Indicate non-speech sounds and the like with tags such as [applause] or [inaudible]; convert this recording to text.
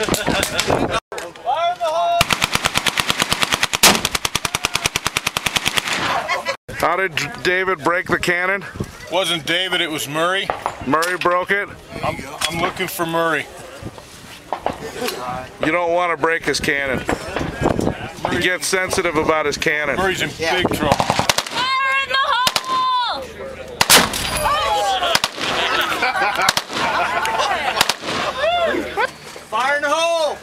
[laughs] How did David break the cannon? Wasn't David, it was Murray. Murray broke it? I'm, I'm looking for Murray. You don't want to break his cannon. He gets sensitive about his cannon. Murray's in big trouble. Fire in the hole! [laughs] Fire in the hole!